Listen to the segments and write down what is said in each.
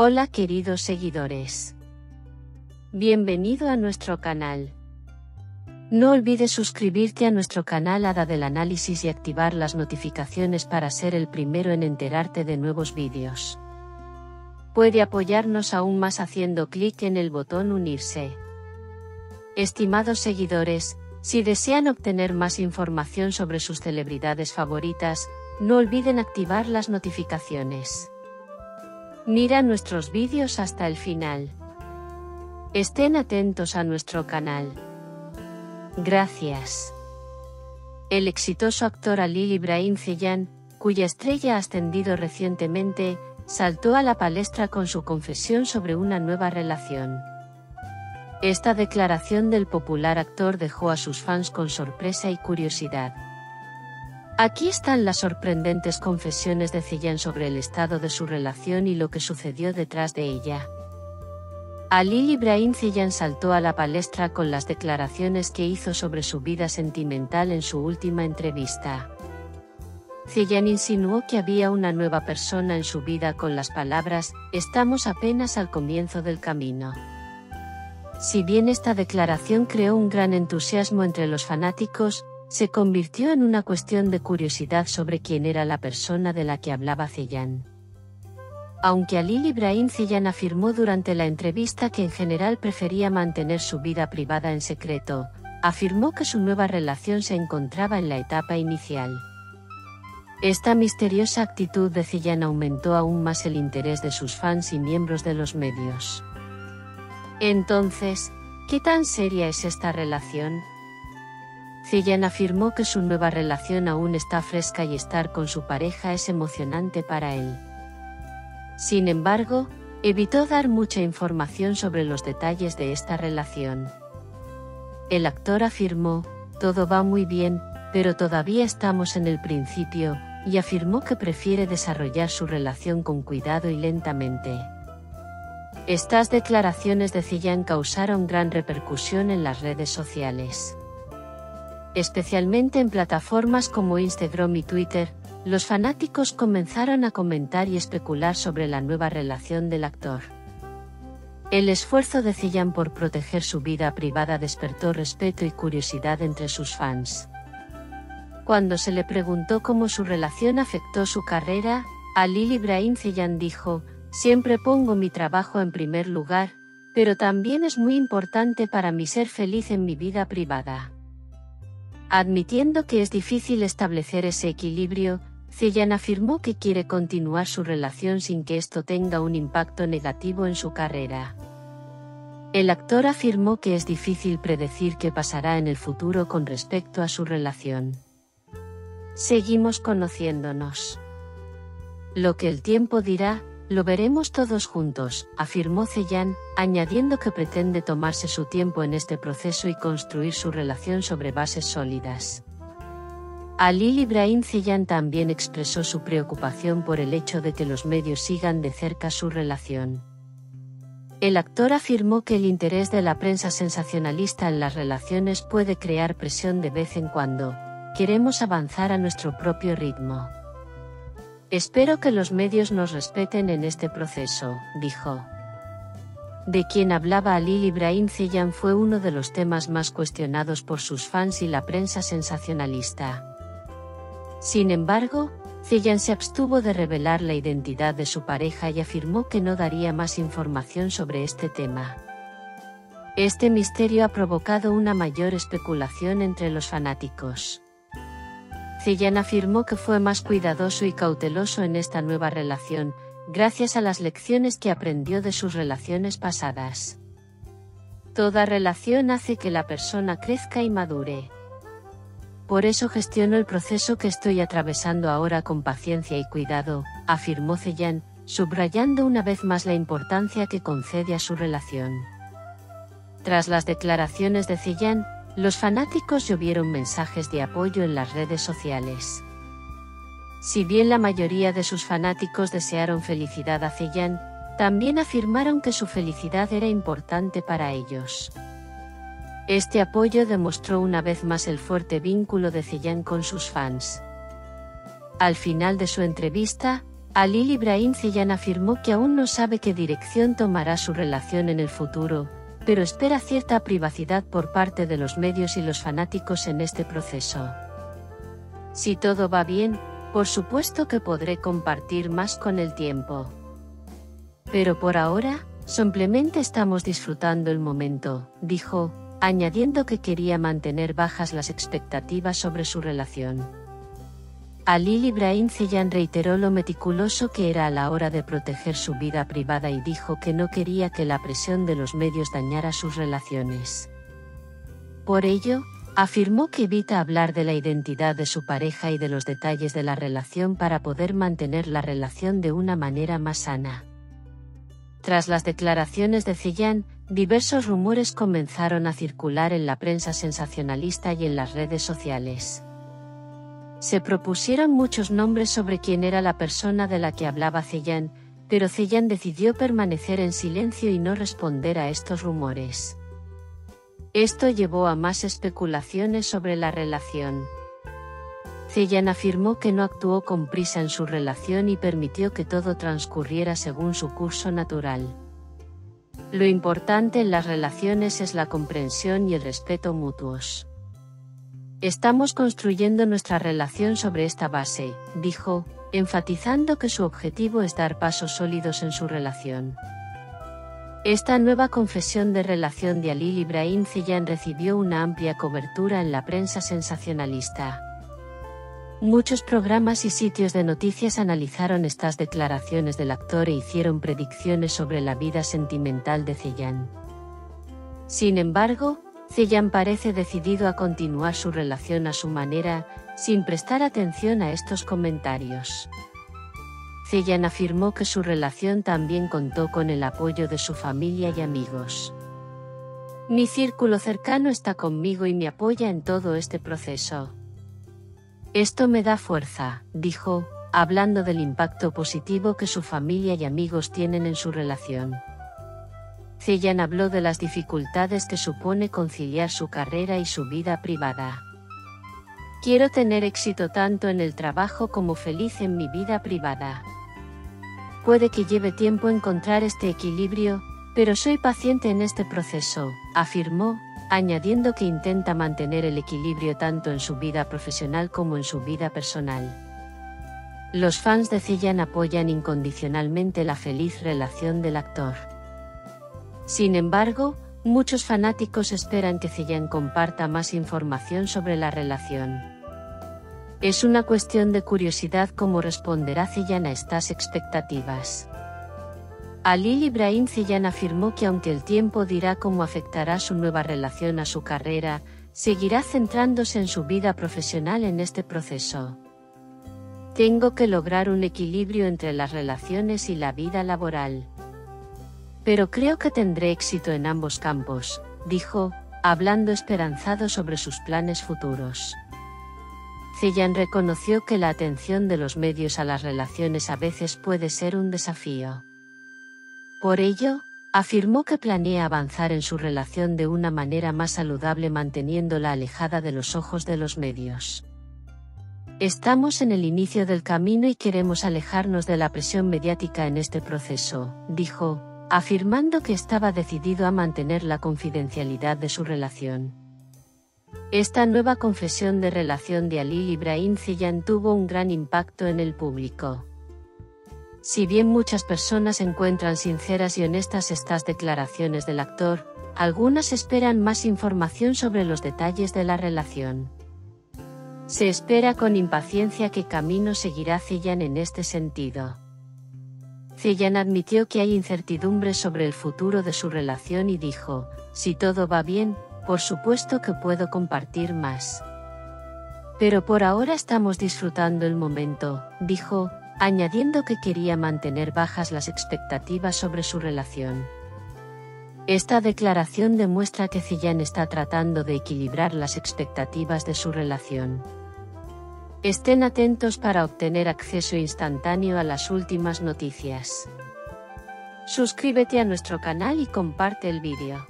Hola queridos seguidores. Bienvenido a nuestro canal. No olvides suscribirte a nuestro canal Hada del Análisis y activar las notificaciones para ser el primero en enterarte de nuevos vídeos. Puede apoyarnos aún más haciendo clic en el botón unirse. Estimados seguidores, si desean obtener más información sobre sus celebridades favoritas, no olviden activar las notificaciones. Mira nuestros vídeos hasta el final. Estén atentos a nuestro canal. Gracias. El exitoso actor Ali Ibrahim Zeyan, cuya estrella ha ascendido recientemente, saltó a la palestra con su confesión sobre una nueva relación. Esta declaración del popular actor dejó a sus fans con sorpresa y curiosidad. Aquí están las sorprendentes confesiones de Zillan sobre el estado de su relación y lo que sucedió detrás de ella. Ali Ibrahim Zillan saltó a la palestra con las declaraciones que hizo sobre su vida sentimental en su última entrevista. Zillan insinuó que había una nueva persona en su vida con las palabras, estamos apenas al comienzo del camino. Si bien esta declaración creó un gran entusiasmo entre los fanáticos, se convirtió en una cuestión de curiosidad sobre quién era la persona de la que hablaba Zeyan. Aunque Ali Ibrahim Zeyan afirmó durante la entrevista que en general prefería mantener su vida privada en secreto, afirmó que su nueva relación se encontraba en la etapa inicial. Esta misteriosa actitud de Zeyan aumentó aún más el interés de sus fans y miembros de los medios. Entonces, ¿qué tan seria es esta relación? Zillan afirmó que su nueva relación aún está fresca y estar con su pareja es emocionante para él. Sin embargo, evitó dar mucha información sobre los detalles de esta relación. El actor afirmó, todo va muy bien, pero todavía estamos en el principio, y afirmó que prefiere desarrollar su relación con cuidado y lentamente. Estas declaraciones de Zillan causaron gran repercusión en las redes sociales. Especialmente en plataformas como Instagram y Twitter, los fanáticos comenzaron a comentar y especular sobre la nueva relación del actor. El esfuerzo de Zillan por proteger su vida privada despertó respeto y curiosidad entre sus fans. Cuando se le preguntó cómo su relación afectó su carrera, Ali Ibrahim Zillan dijo, siempre pongo mi trabajo en primer lugar, pero también es muy importante para mí ser feliz en mi vida privada. Admitiendo que es difícil establecer ese equilibrio, Zillan afirmó que quiere continuar su relación sin que esto tenga un impacto negativo en su carrera. El actor afirmó que es difícil predecir qué pasará en el futuro con respecto a su relación. Seguimos conociéndonos. Lo que el tiempo dirá, lo veremos todos juntos, afirmó Zeyan, añadiendo que pretende tomarse su tiempo en este proceso y construir su relación sobre bases sólidas. Ali Ibrahim Zeyan también expresó su preocupación por el hecho de que los medios sigan de cerca su relación. El actor afirmó que el interés de la prensa sensacionalista en las relaciones puede crear presión de vez en cuando, queremos avanzar a nuestro propio ritmo. Espero que los medios nos respeten en este proceso, dijo. De quien hablaba Ali Ibrahim Zeyan fue uno de los temas más cuestionados por sus fans y la prensa sensacionalista. Sin embargo, Zeyan se abstuvo de revelar la identidad de su pareja y afirmó que no daría más información sobre este tema. Este misterio ha provocado una mayor especulación entre los fanáticos. Zillan afirmó que fue más cuidadoso y cauteloso en esta nueva relación, gracias a las lecciones que aprendió de sus relaciones pasadas. Toda relación hace que la persona crezca y madure. Por eso gestiono el proceso que estoy atravesando ahora con paciencia y cuidado, afirmó Zillan, subrayando una vez más la importancia que concede a su relación. Tras las declaraciones de Zillan, los fanáticos llovieron mensajes de apoyo en las redes sociales. Si bien la mayoría de sus fanáticos desearon felicidad a Zeyan, también afirmaron que su felicidad era importante para ellos. Este apoyo demostró una vez más el fuerte vínculo de Zeyan con sus fans. Al final de su entrevista, Alil Ibrahim Ziyan afirmó que aún no sabe qué dirección tomará su relación en el futuro, pero espera cierta privacidad por parte de los medios y los fanáticos en este proceso. Si todo va bien, por supuesto que podré compartir más con el tiempo. Pero por ahora, simplemente estamos disfrutando el momento, dijo, añadiendo que quería mantener bajas las expectativas sobre su relación. Alil Ibrahim Ziyan reiteró lo meticuloso que era a la hora de proteger su vida privada y dijo que no quería que la presión de los medios dañara sus relaciones. Por ello, afirmó que evita hablar de la identidad de su pareja y de los detalles de la relación para poder mantener la relación de una manera más sana. Tras las declaraciones de Ziyan, diversos rumores comenzaron a circular en la prensa sensacionalista y en las redes sociales. Se propusieron muchos nombres sobre quién era la persona de la que hablaba Zeyán, pero Zeyán decidió permanecer en silencio y no responder a estos rumores. Esto llevó a más especulaciones sobre la relación. Zeyán afirmó que no actuó con prisa en su relación y permitió que todo transcurriera según su curso natural. Lo importante en las relaciones es la comprensión y el respeto mutuos. Estamos construyendo nuestra relación sobre esta base, dijo, enfatizando que su objetivo es dar pasos sólidos en su relación. Esta nueva confesión de relación de Alil Ibrahim Ziyan recibió una amplia cobertura en la prensa sensacionalista. Muchos programas y sitios de noticias analizaron estas declaraciones del actor e hicieron predicciones sobre la vida sentimental de Ziyan. Sin embargo, Ziyan parece decidido a continuar su relación a su manera, sin prestar atención a estos comentarios. Ziyan afirmó que su relación también contó con el apoyo de su familia y amigos. Mi círculo cercano está conmigo y me apoya en todo este proceso. Esto me da fuerza, dijo, hablando del impacto positivo que su familia y amigos tienen en su relación. Ziyan habló de las dificultades que supone conciliar su carrera y su vida privada. Quiero tener éxito tanto en el trabajo como feliz en mi vida privada. Puede que lleve tiempo encontrar este equilibrio, pero soy paciente en este proceso, afirmó, añadiendo que intenta mantener el equilibrio tanto en su vida profesional como en su vida personal. Los fans de Ziyan apoyan incondicionalmente la feliz relación del actor. Sin embargo, muchos fanáticos esperan que Ziyan comparta más información sobre la relación. Es una cuestión de curiosidad cómo responderá Ziyan a estas expectativas. Alil Ibrahim Ziyan afirmó que aunque el tiempo dirá cómo afectará su nueva relación a su carrera, seguirá centrándose en su vida profesional en este proceso. Tengo que lograr un equilibrio entre las relaciones y la vida laboral. Pero creo que tendré éxito en ambos campos, dijo, hablando esperanzado sobre sus planes futuros. Ziyan reconoció que la atención de los medios a las relaciones a veces puede ser un desafío. Por ello, afirmó que planea avanzar en su relación de una manera más saludable manteniéndola alejada de los ojos de los medios. Estamos en el inicio del camino y queremos alejarnos de la presión mediática en este proceso, dijo, afirmando que estaba decidido a mantener la confidencialidad de su relación. Esta nueva confesión de relación de Ali Ibrahim Ziyan tuvo un gran impacto en el público. Si bien muchas personas encuentran sinceras y honestas estas declaraciones del actor, algunas esperan más información sobre los detalles de la relación. Se espera con impaciencia qué camino seguirá Ziyan en este sentido. Ziyan admitió que hay incertidumbre sobre el futuro de su relación y dijo, si todo va bien, por supuesto que puedo compartir más. Pero por ahora estamos disfrutando el momento, dijo, añadiendo que quería mantener bajas las expectativas sobre su relación. Esta declaración demuestra que Ziyan está tratando de equilibrar las expectativas de su relación. Estén atentos para obtener acceso instantáneo a las últimas noticias. Suscríbete a nuestro canal y comparte el vídeo.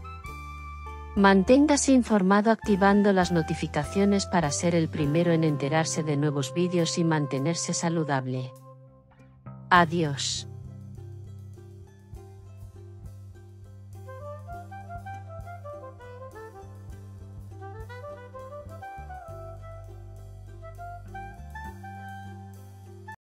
Manténgase informado activando las notificaciones para ser el primero en enterarse de nuevos vídeos y mantenerse saludable. Adiós.